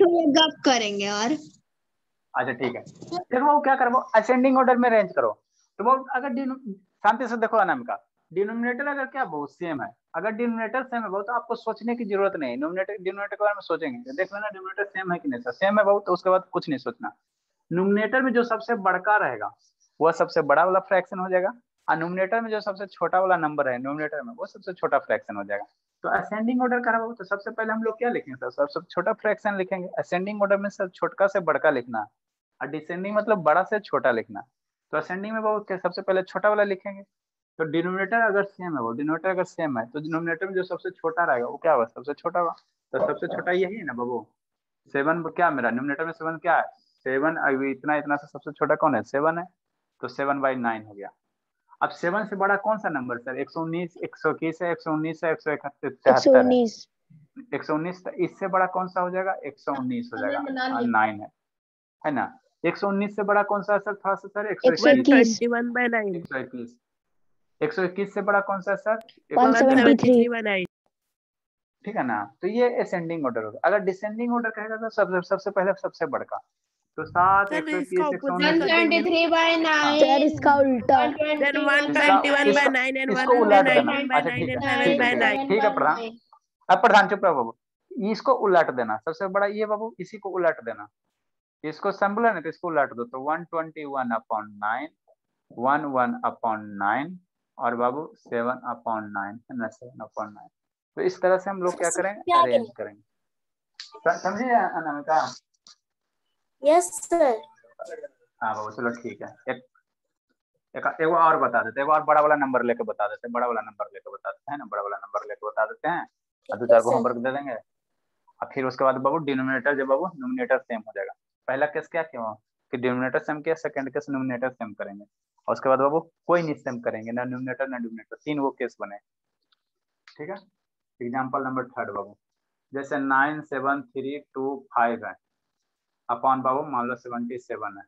करेंगे और? अच्छा ठीक है। देखो, वो क्या करो असेंडिंग ऑर्डर में अरेंज करो। तो वो अगर शांति से देखो अनामिका डिनोमिनेटर अगर क्या, बहुत सेम है। अगर डिनोमिनेटर सेम है, बहुत तो आपको सोचने की ज़रूरत नहीं नोमिनेटर डिनोमिनेटर के बारे में सोचेंगे। देख लेना डिनोमिनेटर सेम है कि नहीं? सेम है बहुत तो उसके बाद कुछ नहीं सोचना। नोमिनेटर में जो सबसे बड़का रहेगा वह सबसे बड़ा वाला फ्रैक्शन हो जाएगा। और नोमिनेटर में जो सबसे छोटा वाला नंबर है नोमिनेटर में वो सबसे छोटा फ्रैक्शन हो जाएगा। तो असेंडिंग ऑर्डर करा तो सबसे पहले हम लोग क्या लिखेंगे सर सब सबसे छोटा फ्रैक्शन लिखेंगे। असेंडिंग ऑर्डर में सर छोटका से बड़का लिखना और डिसेंडिंग मतलब बड़ा से छोटा लिखना। तो असेंडिंग में वो सबसे पहले छोटा वाला लिखेंगे। तो डिनोमिनेटर अगर सेम है, वो डिनोमिनेटर अगर सेम है तो डिनोमिनेटर में जो सबसे छोटा रहेगा, वो क्या होगा सबसे छोटा होगा तो सबसे छोटा यही है ना बाबू? सेवन क्या मेरा? डिनोमिनेटर में सेवन क्या है? सेवन अभी इतना इतना से सबसे छोटा कौन है? सेवन है। तो सेवन बाई नाइन हो गया। अब सेवन से बड़ा कौन सा नंबर सर एक सौ उन्नीस एक सौ इक्कीस है एक सौ उन्नीस है एक सौ इकहत्तर एक सौ उन्नीस इससे बड़ा कौन सा हो जाएगा एक सौ उन्नीस हो जाएगा नाइन है है ना एक सौ उन्नीस से बड़ा कौन सा सर थोड़ा सा सर एक सौ इक्कीस एक सौ इक्कीस एक सौ इक्कीस से बड़ा कौन सा सर ठीक है ना तो ये असेंडिंग ऑर्डर होगा अगर डिसेंडिंग ऑर्डर कहेगा तो सबसे सबसे पहले सबसे बड़का तो सात एक सौ इक्कीस एक सौ इसका उल्टा इसको उलट देना ठीक है प्रधान। अब प्रधान चुप रहो बाबू। इसको उलट देना। सबसे बड़ा ये बाबू इसी को उलट देना। इसको सिंबल है ना तो इसको उलट दो। तो one twenty one upon nine one one upon nine और बाबू सेवन अपॉन नाइन है ना सेवन अपॉन नाइन। तो इस तरह से हम लोग क्या करेंगे? अरेंज करेंगे। समझिए अनामिका यस सर हाँ बाबू चलो ठीक है। एक एक एक और बता देते एक और बड़ा वाला नंबर लेके बता देते हैं बड़ा वाला नंबर लेके बता देते हैं ना बड़ा वाला नंबर लेके बता देते हैं। और दो चार को होमवर्क दे देंगे। और फिर उसके बाद बाबू डिनोमिनेटर जो बाबू नोमिनेटर सेम हो जाएगा। पहला केस क्या क्यों? कि डिनोमिनेटर सेम किया सेकंड केस नोमिनेटर सेम करेंगे। और उसके बाद बाबू कोई नहीं सेम करेंगे ना न्यूमिनेटर ना डिनोमिनेटर तीन वो केस बने। ठीक है? एग्ज़ाम्पल नंबर थर्ड बाबू। जैसे nine seven three two five है। अपॉन बाबू मान लो सेवेंटी सेवन है।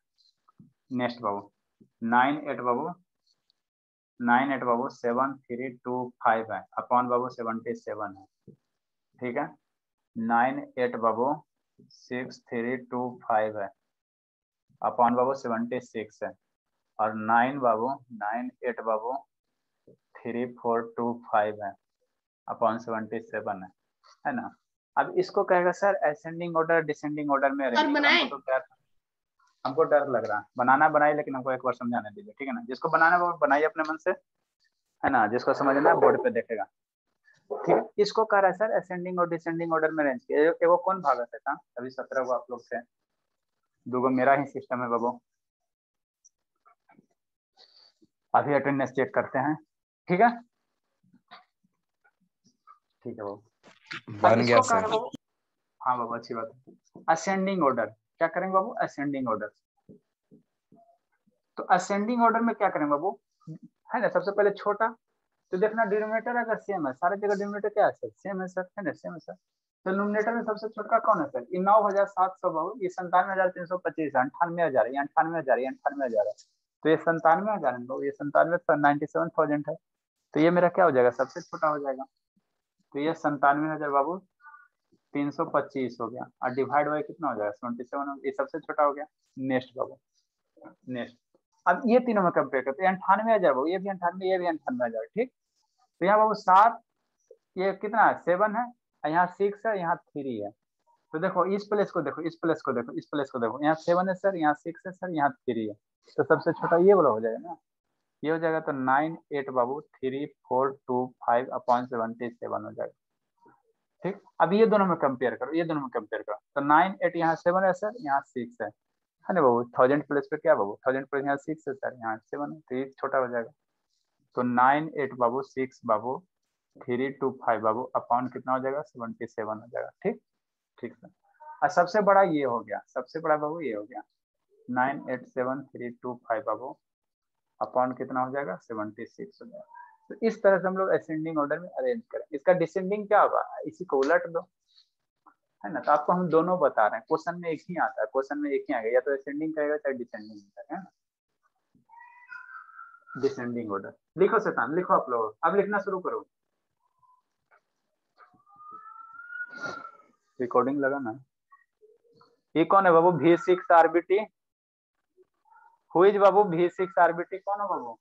नेक्स्ट बाबू। नाइन एट बाबू। नाइन एट बाबू सेवन थ्री टू फाइव है। अपॉन बाबू सेवेंटी सेवन है। ठीक है? नाइन एट बाबू सिक्स थ्री टू फाइव है। अपॉन बाबू सेवेंटी सिक्स है। और नाइन बाबू नाइन एट बाबू थ्री फोर टू फाइव है। अपॉन सेवेंटी सेवन है। है ना? अब इसको कहेगा sir ascending order descending order में हमको तो डर हमको डर लग रहा है। बनाना बनाए लेकिन हमको एक बार समझाने दीजिए ठीक है ना? जिसको बनाना वो बनाइए अपने मन से है ना? जिसको समझना है बोर्ड पे देखेगा। ठीक है? इसको कह रहा है सर असेंडिंग और डिसेंडिंग ऑर्डर में रेंज किया। वो कौन भाग है अभी सत्रह को आप लोग से दो मेरा ही सिस्टम है बाबू। अभी अटेंडेंस चेक करते हैं। ठीक है? ठीक है बाबू। बन गया सर हाँ। बाबू अच्छी बात है। असेंडिंग ऑर्डर क्या करेंगे बाबू? असेंडिंग ऑर्डर तो असेंडिंग ऑर्डर में क्या करेंगे बाबू? है ना सबसे पहले छोटा। तो देखना डिनोमिनेटर अगर सेम है सारे जगह डिनोमिनेटर क्या है? सर सेम है सर है ना सेम है सर तो नोमिनेटर में सबसे छोटा कौन है सर ये नौ हज़ार सात सौ बाबू ये संतानवे हज़ार तीन सौ पच्चीस है। अंठानवे हज़ार ये अंठानवे हज़ार ये अंठानवे हज़ार है। तो ये संतानवे हज़ार है ये संतानवे नाइन्टी सेवन थाउज़ेंड है। तो ये मेरा क्या हो जाएगा? सबसे छोटा हो जाएगा। तो ये संतानवे हज़ार बाबू, तीन सौ पच्चीस हो गया। और डिवाइड बाई कितना हो जाएगा? सेवेंटी सेवन ये सबसे छोटा हो गया। नेक्स्ट बाबू। नेक्स्ट अब ये तीनों में कंपेयर करते हैं। अंठानवे हज़ार बाबू, ये भी अंठानवे, ये भी अंठानवे हज़ार, ठीक? तो यहाँ बाबू सात, ये कितना है? सेवन है। यहाँ सिक्स है, यहाँ थ्री है। तो देखो, इस प्लेस को देखो, इस प्लेस को देखो, इस प्लेस को देखो। यहाँ सेवन है सर यहाँ सिक्स है सर यहाँ थ्री है। तो सबसे छोटा ये वाला हो जाएगा ना? ये हो जाएगा तो नाइन एट बाबू three four two five upon seventy seven हो जाएगा। ठीक? अब ये दोनों में कंपेयर करो, ये दोनों में कंपेयर करो। तो नाइन एट यहाँ सेवन है सर, यहाँ सिक्स है। है ना बाबू? थाउज़ेंड प्लेस पे क्या बाबू? थाउज़ेंड प्लेस यहाँ सिक्स है सर, यहाँ सेवन है तो ये छोटा हो जाएगा। तो नाइन एट बाबू सिक्स बाबू थ्री टू फाइव बाबू अपॉन कितना हो जाएगा? सेवेंटी सेवन हो जाएगा। ठीक? ठीक सर। और सबसे बड़ा ये हो गया, सबसे बड़ा बाबू ये हो गया। Nine eight seven three two five बाबू अपॉन कितना हो जाएगा? सेवेंटी सिक्स हो जाएगा। तो इस तरह से हम लोग असेंडिंग ऑर्डर में अरेंज करें। इसका डिसेंडिंग क्या होगा? इसी को उलट दो। है ना? तो आपको हम दोनों बता रहे हैं। क्वेश्चन में एक ही आता है। क्वेश्चन में एक ही आएगा या तो असेंडिंग कहेगा चाहे डिसेंडिंग कहेगा डिसेंडिंग ऑर्डर लिखो शैतान, लिखो आप लोग। अब लिखना शुरू करो। रिकॉर्डिंग लगा ना ये कौन है बाबू? V six RBT who is Babu we six RBT कौन है बाबू?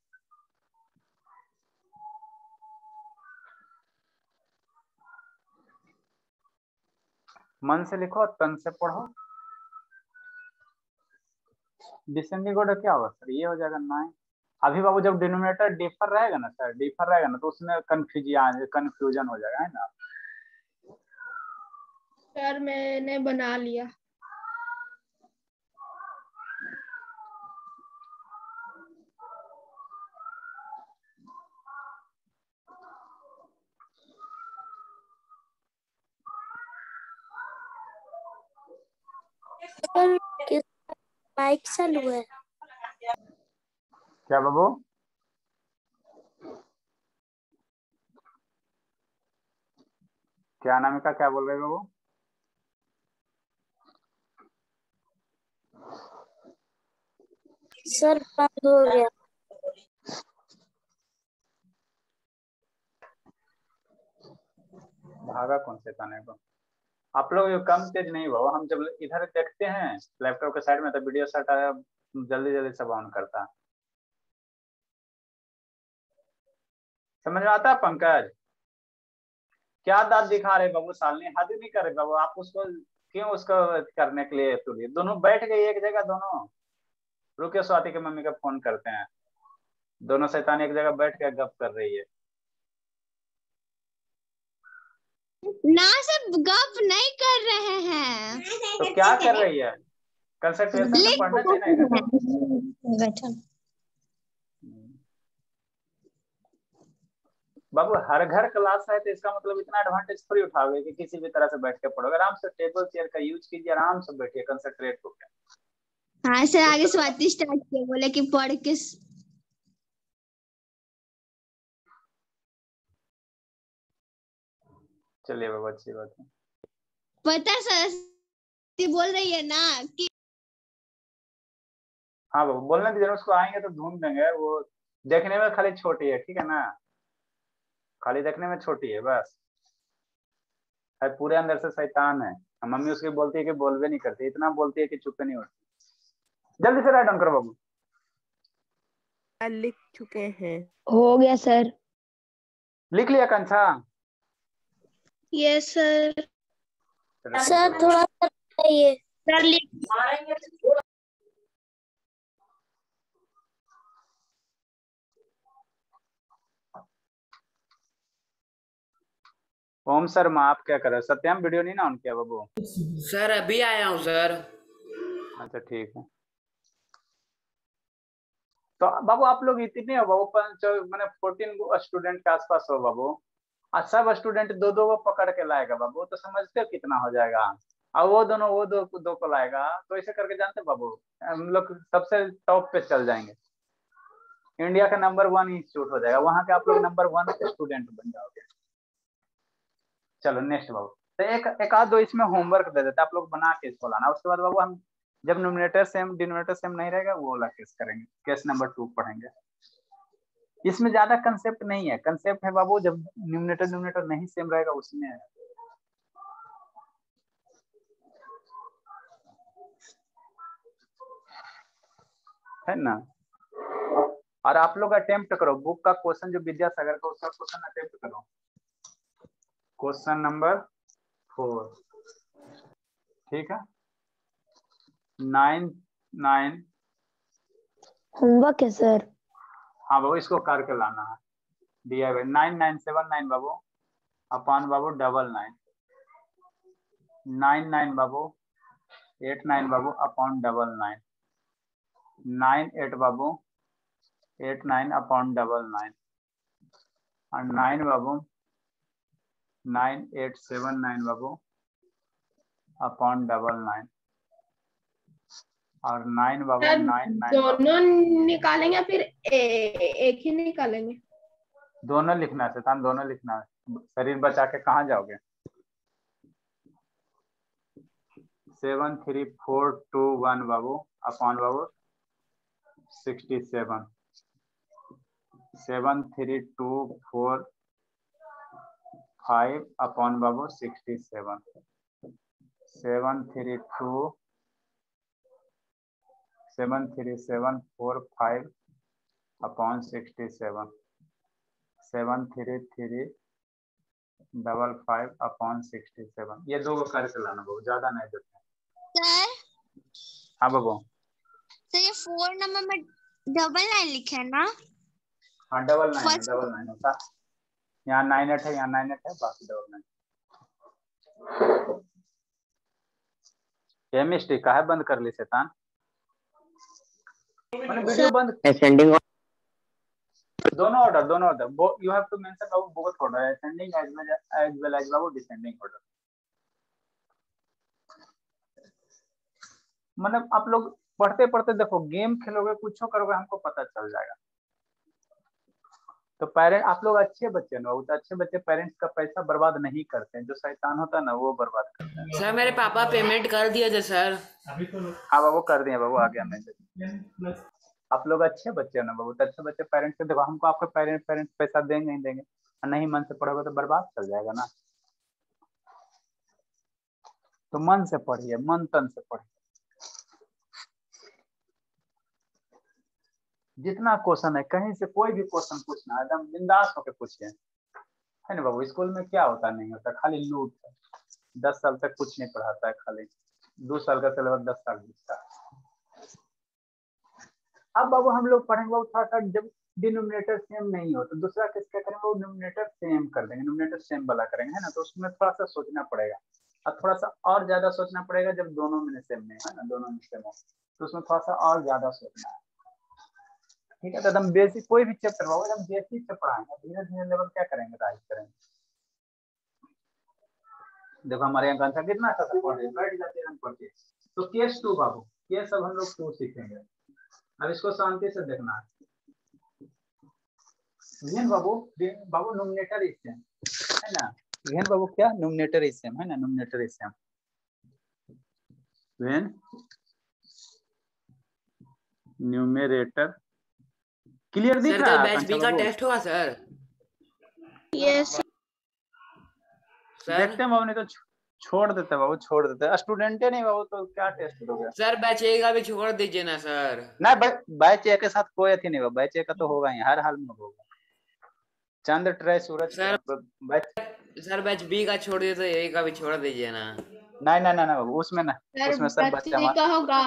मन से लिखो, तन से पढ़ो। डिसेंडिंग ऑर्डर क्या होगा सर? ये हो जाएगा नाइन। अभी बाबू जब डिनोमिनेटर डिफर रहेगा ना सर, डिफर रहेगा ना तो उसमें कंफ्यूजन कंफ्यूजन हो जाएगा, है ना? सर, मैंने बना लिया। किस बाइक चालू है। क्या बाबू? क्या नाम का? क्या बोल रहे बाबू? सर बंद हो गया। भागा कौन से खाने को? आप लोग कम तेज नहीं हुआ। हम जब इधर देखते हैं लैपटॉप के साइड में तो वीडियो सेट आया जल्दी जल्दी सब ऑन करता। समझ में आता है, पंकज? क्या दांत दिखा रहे बाबू? सालनी हद नहीं कर रहे बाबू। आप उसको, क्यों उसको करने के लिए तुलिए दोनों बैठ गए एक जगह, दोनों। रुके स्वाति के मम्मी का फ़ोन करते हैं। दोनों शैतान एक जगह बैठ के गप कर रही है। ना सब गप नहीं कर रहे हैं। तो क्या कर रही है? कंसंट्रेशन से लिख पढ़ना चाहिए बाबू हर घर क्लास है तो इसका मतलब इतना एडवांटेज थोड़ी उठाओगे कि किसी भी तरह से बैठ के पढ़ोगे। आराम से टेबल चेयर का यूज़ कीजिए आराम से बैठिए कंसंट्रेट होकर हाँ सर आगे स्वाति स्टार्ट किया बोले कि पढ़ के चलिए बाबू अच्छी बात है। पता है सर बोल रही है ना कि हाँ बाबू बोलने दीजिए उसको आएँगे तो ढूंढ देंगे वो देखने में खाली छोटी है ठीक है ना? खाली देखने में छोटी है बस। है पूरे अंदर से शैतान है। मम्मी उसकी बोलती है कि बोलवे नहीं करती इतना बोलती है कि चुप नहीं उठती जल्दी से राइट डाउन करो बाबू। लिख चुके हैं। हो गया सर। लिख लिया कंसा यस सर सर थोड़ा सा सर लिख ओम शर्मा आप क्या कर रहे हो? सत्यम वीडियो नहीं ना ऑन किया बाबू? सर अभी आया हूँ सर अच्छा ठीक है। तो बाबू आप लोग इतने हो बाबू पाँच मैंने फोर्टीन स्टूडेंट के आसपास हो बाबू। सब स्टूडेंट दो दो को पकड़ के लाएगा बाबू तो समझते हो कितना हो जाएगा। और वो दोनों, वो दो दो को लाएगा तो ऐसे करके जानते बाबू? हम लोग सबसे टॉप पे चल जाएँगे। इंडिया का नंबर वन इंस्टीट्यूट हो जाएगा। वहाँ के आप लोग नंबर वन स्टूडेंट बन जाओगे। चलो नेक्स्ट बाबू। तो एक एक आध दो इसमें होमवर्क दे देते आप लोग बना के इसको लाना। उसके बाद बाबू हम जब नोमिनेटर सेम डिनोमिनेटर सेम नहीं रहेगा, वो वाला केस करेंगे। केस नंबर टू पढ़ेंगे। इसमें ज़्यादा कंसेप्ट नहीं है। कंसेप्ट है बाबू, जब न्यूमिनेटर न्यूमिनेटर नहीं सेम रहेगा, उसमें है। है ना? और आप लोग अटेम्प्ट करो। बुक का क्वेश्चन जो विद्यासागर का, उसका क्वेश्चन अटेम्प्ट करो। क्वेश्चन नंबर फोर ठीक है? नाइन नाइन होमवर्क है सर हाँ बाबू, इसको करके लाना है। दिया हुआ नाइन नाइन सेवन नाइन बाबू। अपान बाबू डबल नाइन नाइन नाइन बाबू। एट नाइन बाबू upon double nine nine eight बाबू। Eight nine upon double nine और नाइन बाबू। नाइन एट सेवन नाइन बाबू। अपॉन डबल नाइन और नाइन बाबू नाइन दोनों निकालेंगे फिर ए, एक ही निकालेंगे? दोनों लिखना है शैतान दोनों लिखना है। शरीर बचा के कहा जाओगे? Seven three four two one बाबू अपॉन बाबू sixty seven seven three two four five upon बाबू sixty seven seven three two seven three seven four five upon sixty seven seven three three double five upon sixty seven ये दो करके लाना बहुत ज़्यादा नहीं देते sir? हाँ बाबू। सर ये फोर नंबर में डबल नाइन लिखा है ना? हाँ डबल नाइन डबल नाइन होता। यहाँ नाइन एट है यहाँ नाइन एट है बाकी डबल नाइन केमिस्ट्री का है बंद कर ली शैतान। मैंने वीडियो बंद असेंडिंग दोनों ऑर्डर दोनों order you have to mention about both order ascending as well as well as about descending order मतलब आप लोग पढ़ते पढ़ते देखो गेम खेलोगे कुछ करोगे हमको पता चल जाएगा। तो पेरेंट आप लोग अच्छे बच्चे ना तो अच्छे बच्चे पेरेंट्स का पैसा बर्बाद नहीं करते हैं। जो शैतान होता है ना वो बर्बाद करते हैं। सर मेरे पापा पेमेंट कर दिए थे सर। हाँ बाबू कर दिए बाबू आ गया मैसेज आप लोग अच्छे बच्चे ना बाबू तो अच्छे बच्चे। पेरेंट्स को देखो हमको आपके पेरेंट्स पेरेंट्स पैसा देंगे नहीं देंगे। नहीं मन से पढ़ोगे तो बर्बाद चल जाएगा ना। तो मन से पढ़िए मन तन से पढ़िए। जितना क्वेश्चन है, कहीं से कोई भी क्वेश्चन पूछना एकदम बिंदास होकर पूछिए। है ना बाबू, स्कूल में क्या होता नहीं होता, खाली लूट है। दस साल तक कुछ नहीं पढ़ाता है खाली। दो साल का सिलेबस दस साल बीतता अब बाबू, हम लोग पढ़ेंगे, बाबू थोड़ा सा जब डिनोमिनेटर सेम नहीं हो तो दूसरा केस क्या करेंगे वो डिनोमिनेटर सेम कर देंगे, डिनोमिनेटर सेम वाला करेंगे, है ना? तो उसमें थोड़ा सा सोचना पड़ेगा। और थोड़ा सा और ज़्यादा सोचना पड़ेगा जब दोनों में सेम नहीं, है ना? दोनों में सेम हो तो उसमें थोड़ा सा और ज़्यादा सोचना है। ठीक है? तो एकदम बेसिक कोई भी चैप्टर होगा एकदम बेसिक से पढ़ाएँगे। धीरे धीरे लेवल क्या करेंगे राइज करेंगे? देखो हमारे यहाँ ग्रंथ कितना अच्छा हैं हम तो केस टू बाबू ये सब हम लोग टू सीखेंगे। अब इसको शांति से देखना है। विहन बाबू बाबू नोमिनेटर है ना? विहन बाबू क्या? नोमिनेटर इसम है ना? नोमिनेटर इसम विहन न्यूमरेटर क्लियर दिख रहा है बैच बी का टेस्ट होगा सर यस सर देखते हैं बाबू नहीं तो छोड़ देते हैं बाबू छोड़ देते हैं। स्टूडेंट नहीं बाबू तो क्या टेस्ट दोगे? सर बैच ए का भी छोड़ दीजिए ना सर ना बैच ए के साथ कोई अथी नहीं होगा बैच ए का तो होगा ही हर हाल में होगा। चंद्र ट्राई सूरज sir- batch sir batch B का छोड़ दिए तो ए का भी छोड़ दीजिए ना। नहीं नहीं नहीं बाबू उसमें ना उसमें सब बच्चा होगा।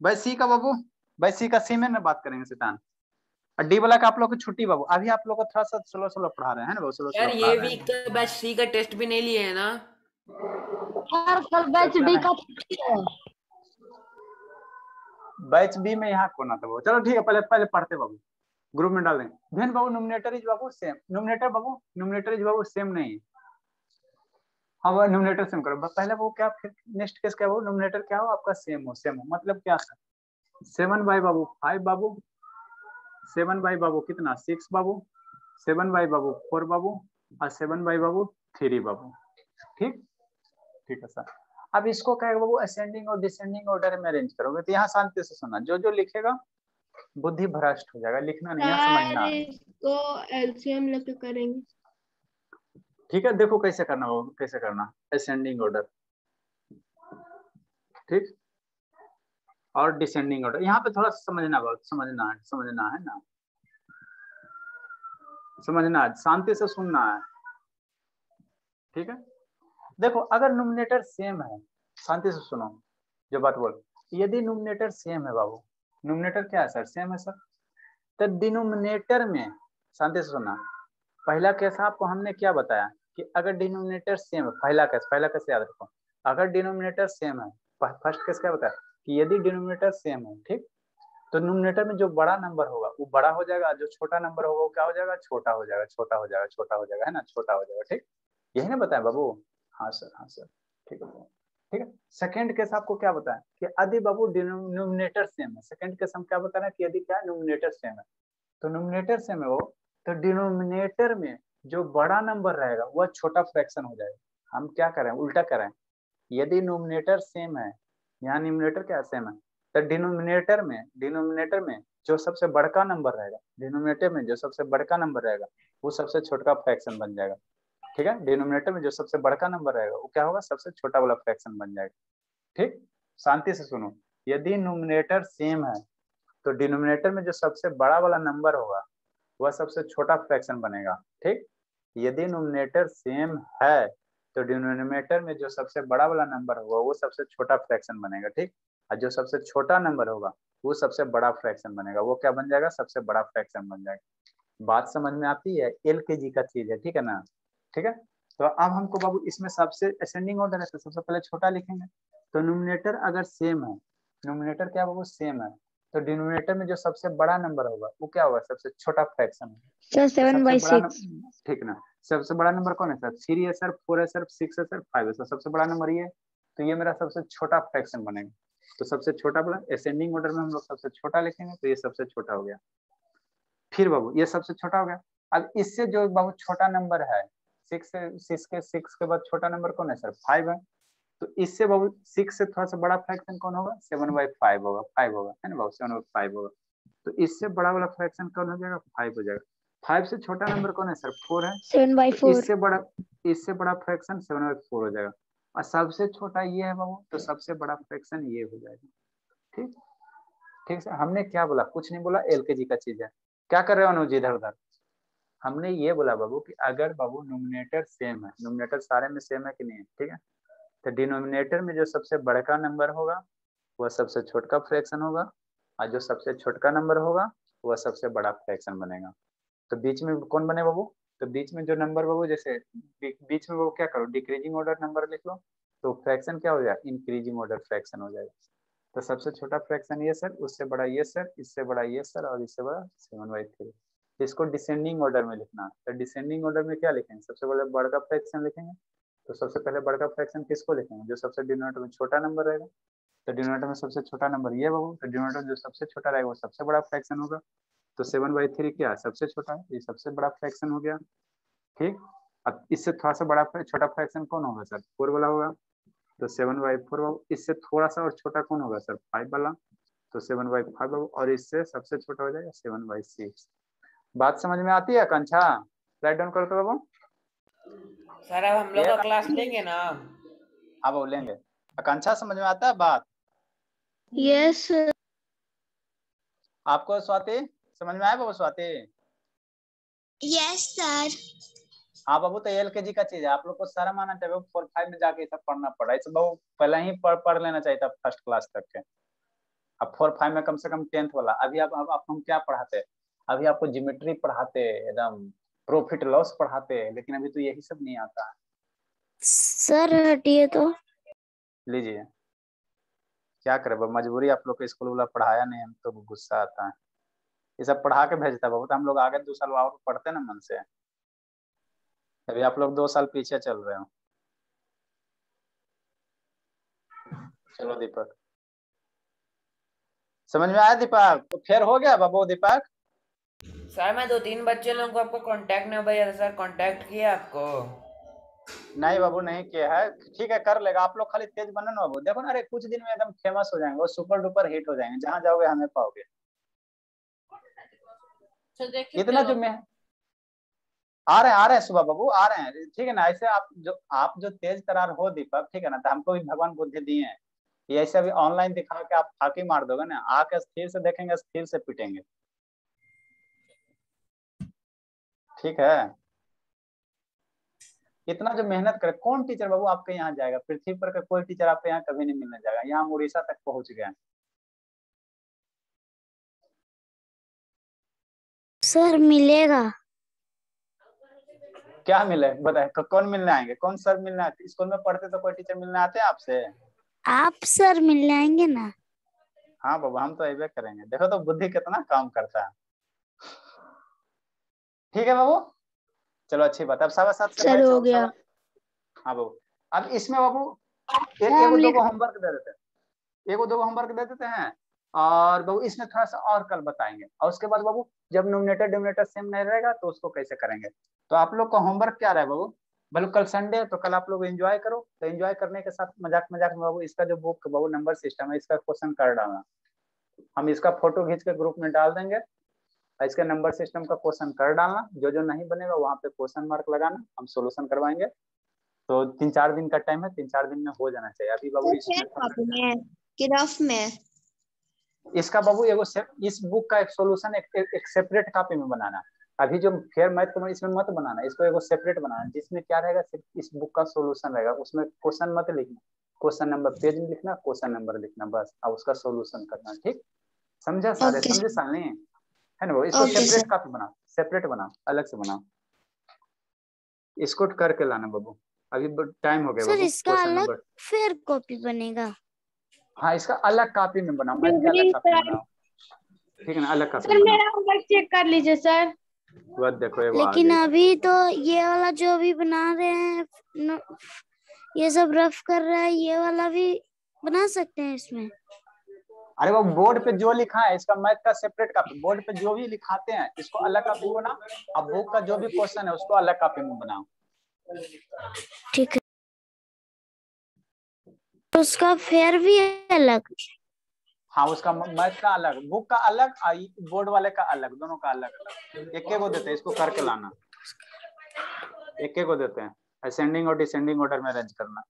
भाई सी का बाबू? भाई सी का सी में बात करेंगे सितान और डी वाला का आप लोग को छुट्टी बाबू। अभी आप लोग को थोड़ा सा स्लो स्लो पढ़ा रहे हैं ना स्लो स्लो ये वीक तो बैच सी का टेस्ट भी नहीं लिए है ना। यार कल बैच डी का बैच बी में यहाँ कोना था बाबू? चलो ठीक है पहले पहले पढ़ते बाबू। ग्रुप में डाल देंगे। धन बाबू नोमिनेटर इज़ बाबू सेम नोमिनेटर बाबू? नोमिनेटर इज़ बाबू सेम नहीं। हाँ वो नोमिनेटर सेम करो। पहले वो क्या फिर नेक्स्ट केस क्या हो नोमिनेटर क्या हो? आपका सेम हो सेम हो। मतलब क्या सर सेवन बाई बाबू फाइव बाबू सेवन बाई बाबू कितना? सिक्स बाबू सेवन बाई बाबू फोर बाबू और सेवन बाई बाबू थ्री बाबू। ठीक? ठीक है सर। अब इसको क्या बाबू? असेंडिंग और डिसेंडिंग ऑर्डर में अरेंज करोगे। तो यहाँ शांति से सुनना। जो जो लिखेगा बुद्धि भ्रष्ट हो जाएगा। लिखना नहीं समझना इसको एलसीएम लेके करेंगे। ठीक है? देखो कैसे करना हो कैसे करना। असेंडिंग ऑर्डर ठीक? और डिसेंडिंग ऑर्डर यहाँ पे थोड़ा समझना बहुत, समझना है समझना है ना? समझना है, शांति से सुनना है। ठीक है? देखो, अगर नोमिनेटर सेम है, शांति से सुनो, जो बात बोल। यदि नोमिनेटर सेम है बाबू नोमिनेटर क्या है सर? सेम है सर। तो डिनोमिनेटर में, शांति से सुनना। पहला केस आपको हमने क्या बताया? कि अगर डिनोमिनेटर सेम है, पहला केस पहला केस याद रखो। अगर डिनोमिनेटर सेम है फ़र्स्ट केस क्या बताया? कि यदि डिनोमिनेटर सेम है, ठीक? तो नोमिनेटर में जो बड़ा नंबर होगा, वो बड़ा हो जाएगा, जो छोटा नंबर होगा, वो क्या हो जाएगा? छोटा हो जाएगा, छोटा हो जाएगा, छोटा हो जाएगा, है ना? छोटा हो जाएगा, ठीक? यही ना बताए बाबू? हाँ सर हाँ सर, ठीक है ठीक है? सेकंड केस आपको क्या बताया कि यदि बाबू डिनोमिनेटर सेम है सेकेंड केस हम क्या बता रहे हैं कि यदि क्या नोमिनेटर सेम है। तो नोमिनेटर सेम है वो तो डिनोमिनेटर में जो बड़ा नंबर रहेगा, वह छोटा फ्रैक्शन हो जाएगा। हम क्या करें? उल्टा करें। यदि नोमिनेटर सेम है यहाँ न्यूमिनेटर क्या सेम है? तो डिनोमिनेटर में डिनोमिनेटर में जो सबसे बड़का नंबर रहेगा डिनोमिनेटर में जो सबसे बड़का नंबर रहेगा, वो सबसे छोटा फ्रैक्शन बन जाएगा। ठीक है? डिनोमिनेटर में जो सबसे बड़का नंबर रहेगा, वो क्या होगा? सबसे छोटा वाला फ्रैक्शन बन जाएगा। ठीक? शांति से सुनो। यदि नोमिनेटर सेम है तो डिनोमिनेटर में जो सबसे बड़ा वाला नंबर होगा, वह सबसे छोटा फ्रैक्शन बनेगा। ठीक? यदि नोमिनेटर सेम है तो डिनोमिनेटर में जो सबसे बड़ा वाला नंबर होगा, वो सबसे छोटा फ्रैक्शन बनेगा, ठीक? और जो सबसे छोटा नंबर होगा, वो सबसे बड़ा फ्रैक्शन बनेगा। वो क्या बन जाएगा? सबसे बड़ा फ्रैक्शन बन जाएगा। बात समझ में आती है? एल के जी का चीज़ है, ठीक है ना? ठीक है? तो अब हमको बाबू इसमें सबसे असेंडिंग ऑर्डर है तो सबसे पहले छोटा लिखेंगे। तो नोमिनेटर अगर सेम है नोमिनेटर क्या बाबू? सेम है। तो डिनोमिनेटर में जो सबसे बड़ा नंबर होगा वो क्या होगा? सबसे छोटा fraction sir seven by six. ठीक ना। सबसे बड़ा नंबर कौन है सर? थ्री है सर फोर है सर सिक्स है सर फाइव है सर। सबसे बड़ा नंबर ये? तो ये मेरा सबसे छोटा फ्रैक्शन बनेगा। तो सबसे छोटा बोला असेंडिंग ऑर्डर में हम लोग सबसे छोटा लिखेंगे तो ये सबसे छोटा हो गया। फिर बाबू ये सबसे छोटा हो गया। अब इससे जो बाबू छोटा नंबर है सिक्स सिक्स के सिक्स के बाद छोटा नंबर कौन है सर? फाइव है। तो इससे बाबू सिक्स से थोड़ा सा बड़ा फ्रैक्शन कौन होगा? सेवन बाई फाइव होगा। फाइव होगा है ना बाबू? सेवन बाई फाइव होगा। तो इससे बड़ा वाला फ्रैक्शन कौन हो जाएगा? फाइव हो जाएगा। फाइव से छोटा नंबर कौन है सर फोर है? सेवन बाई फोर इससे बड़ा इससे बड़ा फ्रैक्शन सेवन बाई फोर हो जाएगा। और सबसे छोटा ये है बाबू तो सबसे बड़ा फ्रैक्शन ये हो जाएगा। ठीक? ठीक है हमने क्या बोला? कुछ नहीं बोला एल के जी का चीज़ है। क्या कर रहे हो अनुज इधर उधर? हमने ये बोला बाबू कि अगर बाबू नोमिनेटर सेम है नोमिनेटर सारे में सेम है कि नहीं है? ठीक है? तो डिनोमिनेटर में जो सबसे बड़का नंबर होगा, वह सबसे छोटका फ्रैक्शन होगा, और जो सबसे छोटका नंबर होगा, वह सबसे बड़ा फ्रैक्शन बनेगा। तो बीच में कौन बने बाबू? तो बीच में जो नंबर बाबू, जैसे बीच में बाबू क्या करो डिक्रीजिंग ऑर्डर नंबर लिख लो तो फ्रैक्शन क्या हो जाएगा? इंक्रीजिंग ऑर्डर फ्रैक्शन हो जाएगा। तो सबसे छोटा फ्रैक्शन ये सर उससे बड़ा ये सर इससे बड़ा ये सर और इससे बड़ा सेवन बाई थ्री इसको डिसेंडिंग ऑर्डर में लिखना। तो डिसेंडिंग ऑर्डर में क्या लिखेंगे? सबसे पहले बड़का फ्रैक्शन लिखेंगे। तो सबसे पहले बड़का फ्रैक्शन किसको लिखेंगे जो सबसे डिनोमीटर में छोटा नंबर रहेगा तो डिनोमीटर में सबसे छोटा नंबर ये बाबू तो डिनोमीटर जो सबसे छोटा रहेगा वो सबसे बड़ा फ्रैक्शन होगा। तो सेवन बाई थ्री क्या सबसे छोटा है, ये सबसे बड़ा फ्रैक्शन हो गया। ठीक? अब इससे थोड़ा सा बड़ा छोटा फ्रैक्शन कौन होगा सर? फोर वाला होगा। तो सेवन बाई फोर इससे थोड़ा सा और छोटा कौन होगा सर? फाइव वाला। तो सेवन बाई फाइव और इससे सबसे छोटा हो जाएगा सेवन बाई सिक्स। बात समझ में आती है कंछा राइट डाउन कर बाबू। सर अब हम लोग का क्लास लेंगे ना हाँ बाबू लेंगे आकांक्षा समझ में आता है बात यस आपको स्वाति समझ में आया बाबू स्वाति यस सर हाँ बाबू तो एल के जी का चीज़ है आप लोग को सारा माना चाहिए फोर फाइव में जाके सब पढ़ना पड़ा इसे बाबू पहले ही पढ़ पढ़ लेना चाहिए था फ़र्स्ट क्लास तक के अब फोर फाइव में कम से कम टेंथ वाला अभी आप, अब आप हम क्या पढ़ाते अभी आपको ज्योमेट्री पढ़ाते एकदम प्रॉफिट लॉस पढ़ाते हैं लेकिन अभी तो यही सब नहीं आता। है सर हटिए तो। लीजिए। क्या करे मजबूरी आप लोग को स्कूल वाला पढ़ाया नहीं हम तो गुस्सा आता है। ये सब पढ़ा के भेजता है बहुत हम लोग आगे दो साल और पढ़ते ना मन से। अभी आप लोग दो साल पीछे चल रहे हो। चलो दीपक। समझ में आया दीपक? तो फिर हो गया बाबू दीपक? सर मैं दो तीन बच्चे लोगों को आपको कांटेक्ट नहीं भैया सर कांटेक्ट किया आपको? नहीं बाबू नहीं किया है। ठीक है कर लेगा। आप लोग खाली तेज बनो ना बाबू। देखो ना अरे कुछ दिन में एकदम फ़ेमस हो जाएँगे वो सुपर डुपर हिट हो जाएँगे। जहाँ जाओगे हमें पाओगे। इतना जो मैं आ रहे हैं आ रहे हैं सुबह बाबू आ रहे हैं। ठीक है ना ऐसे आप जो आप जो तेज तरार हो दीपक ठीक है ना तो हमको भी भगवान बुद्धि दिए हैं। ये ऐसे अभी ऑनलाइन दिखा के आप फाकी मार दोगे ना आके स्थिर से देखेंगे स्थिर से पिटेंगे। ठीक है? इतना जो मेहनत करे कौन टीचर बाबू आपके यहाँ जाएगा? पृथ्वी पर का कोई टीचर आपके यहाँ कभी नहीं मिलने जाएगा। यहाँ उड़ीसा तक पहुँच गए सर मिलेगा। क्या मिले? बताए कौन मिलने आएँगे? कौन सर मिलने आते? स्कूल में पढ़ते तो कोई टीचर मिलने आते हैं आपसे? आप सर मिलने आएँगे ना? हाँ बाबू हम तो ऐसे करेंगे। देखो तो बुद्धि कितना काम करता है। ठीक है बाबू? चलो अच्छी बात अब सवा सात सर हो गया। हाँ बाबू। अब इसमें बाबू एक एगो दो होमवर्क दे देते हैं। एगो दो होमवर्क दे देते हैं। और बाबू इसमें थोड़ा सा और कल बताएँगे। और उसके बाद बाबू जब नोमिनेटर डिमिनेटर सेम नहीं रहेगा तो उसको कैसे करेंगे? तो आप लोग का होमवर्क क्या रहे बाबू? बोलो कल संडे है तो कल आप लोग एंजॉय करो। तो एंजॉय करने के साथ मज़ाक मज़ाक में बाबू इसका जो बुक बाबू नंबर सिस्टम है इसका क्वेश्चन कर डालना। हम इसका फ़ोटो खींच के ग्रुप में डाल देंगे। इसके नंबर सिस्टम का क्वेश्चन कर डालना। जो जो नहीं बनेगा वहाँ पे क्वेश्चन मार्क लगाना। हम सोल्यूशन करवाएँगे। तो तीन चार दिन का टाइम है। तीन चार दिन में हो जाना चाहिए। अभी बाबू इसमें में इसका बाबू एगो इस बुक का एक सॉल्यूशन एक, एक, एक सेपरेट कॉपी में बनाना। अभी जो फेयर मैथ को इसमें मत बनाना। इसको एगो सेपरेट बनाना। जिसमें क्या रहेगा सिर्फ़ इस बुक का सोल्यूशन रहेगा। उसमें क्वेश्चन मत लिखना। क्वेश्चन नंबर पेज में लिखना क्वेश्चन नंबर लिखना बस। और उसका सॉल्यूशन करना ठीक? समझा सारे? Okay, समझे साल? नहीं है ना इसको सेपरेट कॉपी बनाओ सेपरेट बनाओ अलग से बनाओ इसको करके लाना बाबू। अभी टाइम हो गया सर, इसका अलग- फिर कॉपी बनेगा। हाँ इसका अलग कॉपी में बनाओ मैथ अलग कॉपी में ठीक है ना? अलग कॉपी सर मेरा होमवर्क चेक कर लीजिए सर वह देखो आ लेकिन अभी तो ये वाला जो अभी बना रहे हैं ये सब रफ कर रहा है ये वाला भी बना सकते हैं इसमें? अरे वो बोर्ड पे जो लिखा है इसका मैथ का सेपरेट कॉपी बोर्ड पे जो भी लिखाते हैं इसको अलग कॉपी में बनाओ अब बुक का जो भी क्वेश्चन है उसको अलग कॉपी में बनाओ। ठीक है। उसका फेयर भी अलग? हाँ उसका मैथ का अलग बुक का अलग बोर्ड वाले का अलग दोनों का अलग। अलग एक को देते हैं इसको करके लाना। एक एक को देते हैं असेंडिंग और डिसेंडिंग ऑर्डर में अरेंज करना।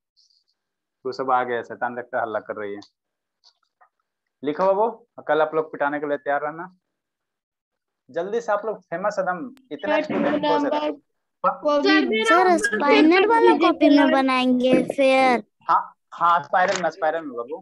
वो सब आ गया शैतान लगता हल्ला कर रही है। लिखो बाबू कल आप लोग पिटाने के लिए तैयार रहना। जल्दी से आप लोग फ़ेमस एकदम इतने हो। सर स्पाइनर वाला कॉपी में बनाएँगे फिर हाँ हाँ स्पाइरल में स्पाइरल में बाबू।